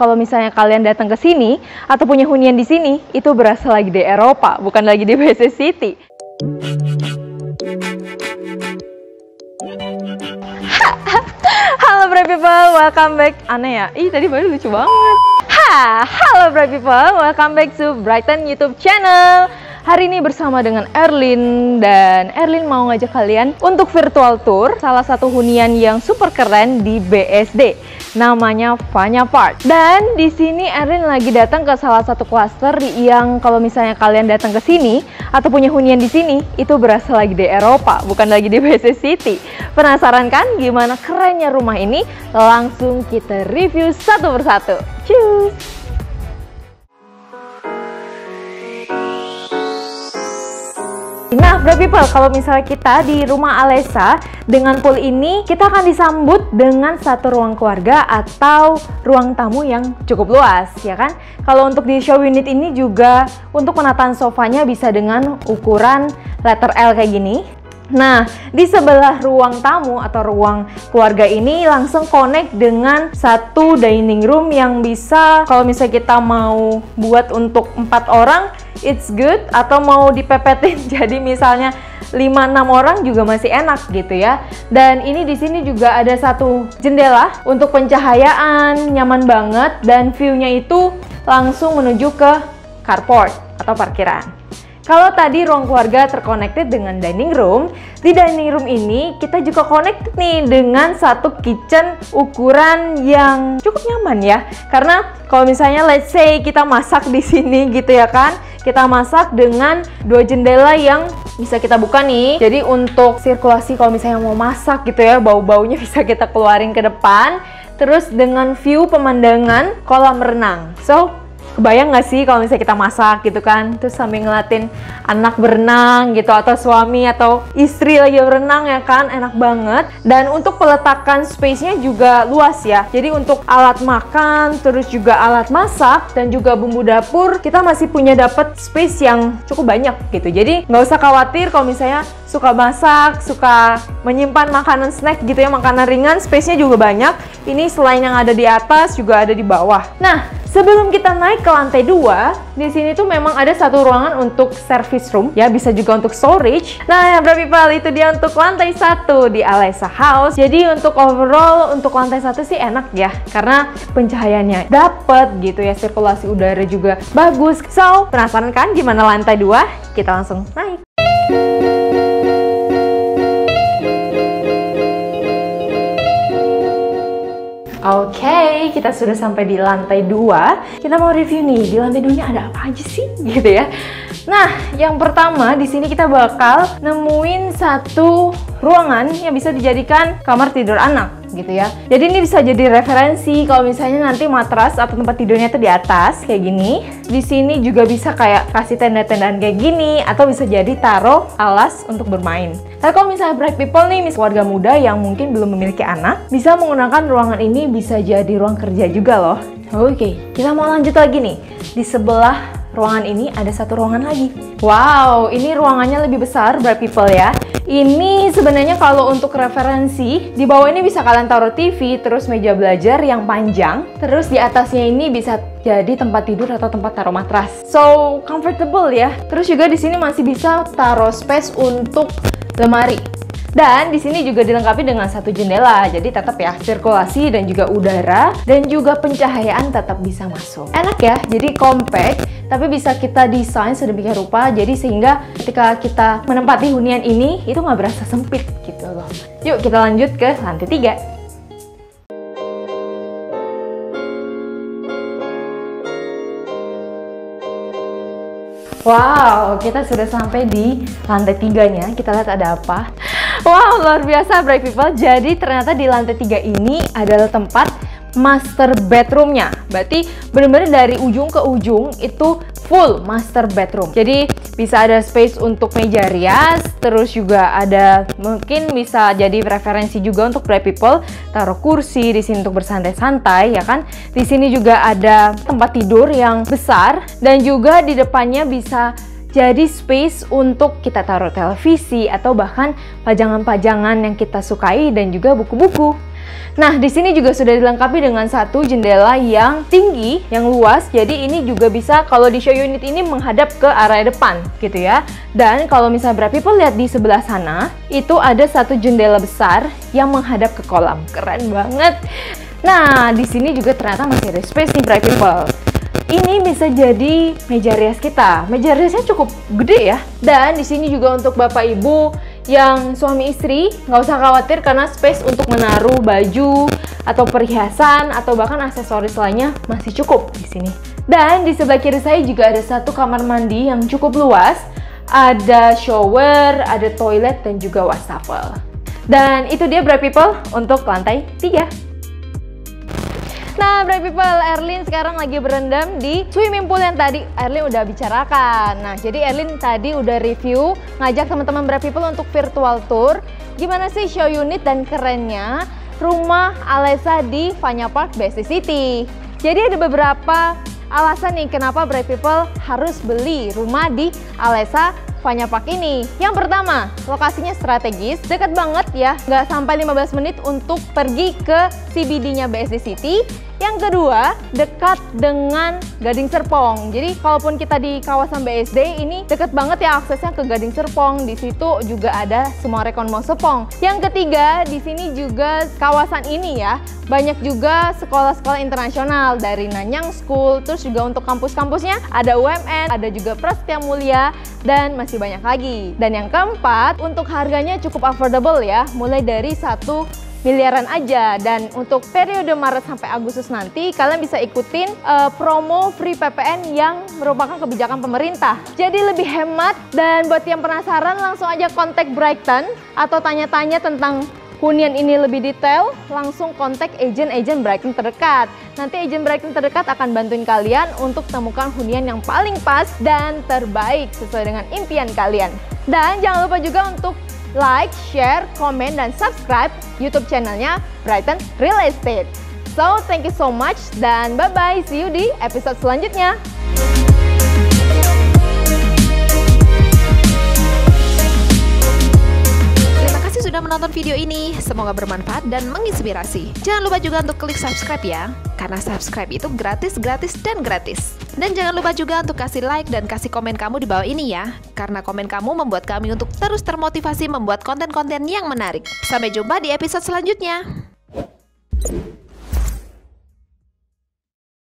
Kalau misalnya kalian datang ke sini atau punya hunian di sini, itu berasa lagi di Eropa, bukan lagi di BC City. Halo Bright People, welcome back. Aneh ya? Ih, tadi baru lucu banget. Ha, halo Bright People, welcome back to Brighton YouTube channel. Hari ini bersama dengan Erlin dan Erlin mau ngajak kalian untuk virtual tour salah satu hunian yang super keren di BSD namanya Fanya Park. Dan di sini Erin lagi datang ke salah satu klaster yang kalau misalnya kalian datang ke sini atau punya hunian di sini, itu berasa lagi di Eropa, bukan lagi di BC City. Penasaran kan gimana kerennya rumah ini? Langsung kita review satu persatu. Cus! Nah, Bro People, kalau misalnya kita di rumah Alesa dengan pool ini, kita akan disambut dengan satu ruang keluarga atau ruang tamu yang cukup luas, ya kan? Kalau untuk di show unit ini juga untuk penataan sofanya bisa dengan ukuran letter L kayak gini. Nah, di sebelah ruang tamu atau ruang keluarga ini langsung connect dengan satu dining room yang bisa kalau misalnya kita mau buat untuk empat orang it's good atau mau dipepetin jadi misalnya 5-6 orang juga masih enak gitu ya. Dan ini di sini juga ada satu jendela untuk pencahayaan, nyaman banget dan view-nya itu langsung menuju ke carport atau parkiran. Kalau tadi ruang keluarga terkonektif dengan dining room, di dining room ini kita juga connect nih dengan satu kitchen ukuran yang cukup nyaman ya. Karena kalau misalnya let's say kita masak di sini gitu ya kan, kita masak dengan dua jendela yang bisa kita buka nih. Jadi untuk sirkulasi kalau misalnya mau masak gitu ya, bau-baunya bisa kita keluarin ke depan. Terus dengan view pemandangan kolam renang. So, kebayang nggak sih kalau misalnya kita masak gitu kan terus sambil ngeliatin anak berenang gitu atau suami atau istri lagi berenang ya kan enak banget. Dan untuk peletakan space-nya juga luas ya. Jadi untuk alat makan terus juga alat masak dan juga bumbu dapur kita masih punya dapat space yang cukup banyak gitu. Jadi nggak usah khawatir kalau misalnya suka masak, suka menyimpan makanan snack gitu ya, makanan ringan, space-nya juga banyak. Ini selain yang ada di atas juga ada di bawah. Nah, Sebelum kita naik ke lantai 2, di sini tuh memang ada satu ruangan untuk service room, ya bisa juga untuk storage. Nah, ya bro people, itu dia untuk lantai 1 di Alesa House. Jadi untuk overall untuk lantai 1 sih enak ya, karena pencahayaannya dapet gitu ya, sirkulasi udara juga bagus. So, penasaran kan gimana lantai 2? Kita langsung naik. Kita sudah sampai di lantai 2. Kita mau review nih, di lantai 2-nya ada apa aja sih gitu ya. Nah, yang pertama di sini kita bakal nemuin satu ruangan yang bisa dijadikan kamar tidur anak gitu ya. Jadi ini bisa jadi referensi kalau misalnya nanti matras atau tempat tidurnya itu di atas kayak gini. Di sini juga bisa kayak kasih tenda-tendaan kayak gini atau bisa jadi taruh alas untuk bermain. Tapi kalau misalnya bright people nih, mis keluarga muda yang mungkin belum memiliki anak, bisa menggunakan ruangan ini bisa jadi ruang kerja juga loh. Oke, kita mau lanjut lagi nih. Di sebelah ruangan ini ada satu ruangan lagi. Wow, ini ruangannya lebih besar, bright people ya. Ini sebenarnya kalau untuk referensi, di bawah ini bisa kalian taruh TV, terus meja belajar yang panjang, terus di atasnya ini bisa jadi tempat tidur atau tempat taruh matras. So, comfortable ya. Terus juga di sini masih bisa taruh space untuk lemari. Dan di sini juga dilengkapi dengan satu jendela, jadi tetap ya sirkulasi dan juga udara dan juga pencahayaan tetap bisa masuk. Enak ya, jadi compact tapi bisa kita desain sedemikian rupa jadi sehingga ketika kita menempati hunian ini itu nggak berasa sempit gitu loh. Yuk kita lanjut ke lantai 3. Wow, kita sudah sampai di lantai tiganya. Kita lihat ada apa. Wow, luar biasa Bright People. Jadi ternyata di lantai tiga ini adalah tempat master bedroomnya. Berarti benar-benar dari ujung ke ujung itu full master bedroom. Jadi bisa ada space untuk meja rias, terus juga ada mungkin bisa jadi referensi juga untuk bright people, taruh kursi di sini untuk bersantai-santai ya kan. Di sini juga ada tempat tidur yang besar dan juga di depannya bisa jadi space untuk kita taruh televisi atau bahkan pajangan-pajangan yang kita sukai dan juga buku-buku. Nah, di sini juga sudah dilengkapi dengan satu jendela yang tinggi, yang luas. Jadi ini juga bisa kalau di show unit ini menghadap ke arah depan gitu ya. Dan kalau misalnya Bright People lihat di sebelah sana, itu ada satu jendela besar yang menghadap ke kolam. Keren banget. Nah, di sini juga ternyata masih ada space nih Bright People ini bisa jadi meja rias kita. Meja riasnya cukup gede ya. Dan di sini juga untuk bapak ibu yang suami istri nggak usah khawatir karena space untuk menaruh baju atau perhiasan atau bahkan aksesoris lainnya masih cukup di sini. Dan di sebelah kiri saya juga ada satu kamar mandi yang cukup luas. Ada shower, ada toilet dan juga wastafel. Dan itu dia Bright People untuk lantai 3. Nah, Bright People, Erlin sekarang lagi berendam di swimming pool yang tadi Erlin udah bicarakan. Nah, jadi Erlin tadi udah review, ngajak teman-teman Bright People untuk virtual tour. Gimana sih show unit dan kerennya rumah Alessa di Fanya Park Besti City. Jadi ada beberapa alasan nih kenapa Bright People harus beli rumah di Alessa Fanya Park ini. Yang pertama, lokasinya strategis, dekat banget ya, nggak sampai 15 menit untuk pergi ke CBD-nya BSD City. Yang kedua, dekat dengan Gading Serpong. Jadi, kalaupun kita di kawasan BSD ini dekat banget ya aksesnya ke Gading Serpong. Di situ juga ada semua rekon mau Serpong. Yang ketiga, di sini juga kawasan ini ya, banyak juga sekolah-sekolah internasional dari Nanyang School, terus juga untuk kampus-kampusnya ada UMN, ada juga Prasetya Mulia, dan masih banyak lagi. Dan yang keempat, untuk harganya cukup affordable ya, mulai dari satu miliaran aja dan untuk periode Maret sampai Agustus nanti kalian bisa ikutin uh, promo free PPN yang merupakan kebijakan pemerintah. Jadi lebih hemat dan buat yang penasaran langsung aja kontak Brighton atau tanya-tanya tentang hunian ini lebih detail, langsung kontak agent-agent Brighton terdekat. Nanti agent Brighton terdekat akan bantuin kalian untuk temukan hunian yang paling pas dan terbaik sesuai dengan impian kalian. Dan jangan lupa juga untuk like, share, komen, dan subscribe YouTube channelnya Brighton Real Estate. So, thank you so much dan bye-bye. See you di episode selanjutnya. Sudah menonton video ini. Semoga bermanfaat dan menginspirasi. Jangan lupa juga untuk klik subscribe ya, karena subscribe itu gratis, gratis, dan gratis. Dan jangan lupa juga untuk kasih like dan kasih komen kamu di bawah ini ya, karena komen kamu membuat kami untuk terus termotivasi membuat konten-konten yang menarik. Sampai jumpa di episode selanjutnya.